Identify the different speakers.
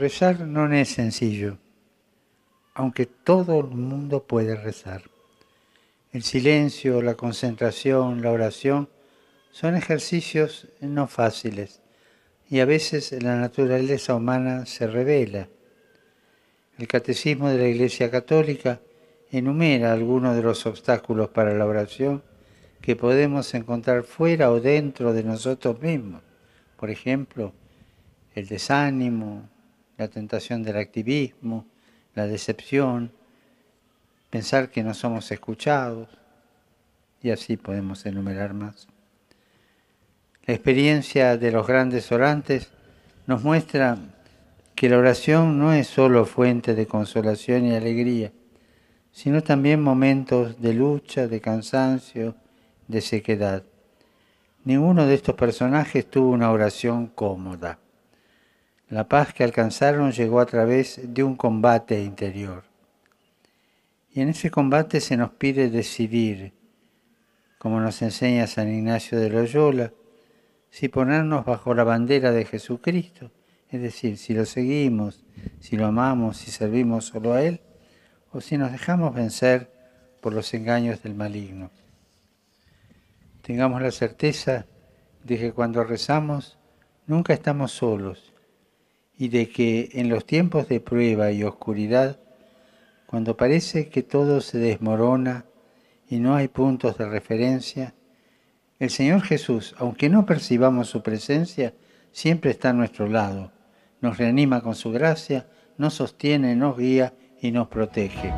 Speaker 1: Rezar no es sencillo, aunque todo el mundo puede rezar. El silencio, la concentración, la oración son ejercicios no fáciles y a veces la naturaleza humana se revela. El Catecismo de la Iglesia Católica enumera algunos de los obstáculos para la oración que podemos encontrar fuera o dentro de nosotros mismos. Por ejemplo, el desánimo, la tentación del activismo, la decepción, pensar que no somos escuchados, y así podemos enumerar más. La experiencia de los grandes orantes nos muestra que la oración no es solo fuente de consolación y alegría, sino también momentos de lucha, de cansancio, de sequedad. Ninguno de estos personajes tuvo una oración cómoda. La paz que alcanzaron llegó a través de un combate interior. Y en ese combate se nos pide decidir, como nos enseña San Ignacio de Loyola, si ponernos bajo la bandera de Jesucristo, es decir, si lo seguimos, si lo amamos, si servimos solo a Él, o si nos dejamos vencer por los engaños del maligno. Tengamos la certeza de que cuando rezamos nunca estamos solos y de que en los tiempos de prueba y oscuridad, cuando parece que todo se desmorona y no hay puntos de referencia, el Señor Jesús, aunque no percibamos su presencia, siempre está a nuestro lado, nos reanima con su gracia, nos sostiene, nos guía y nos protege.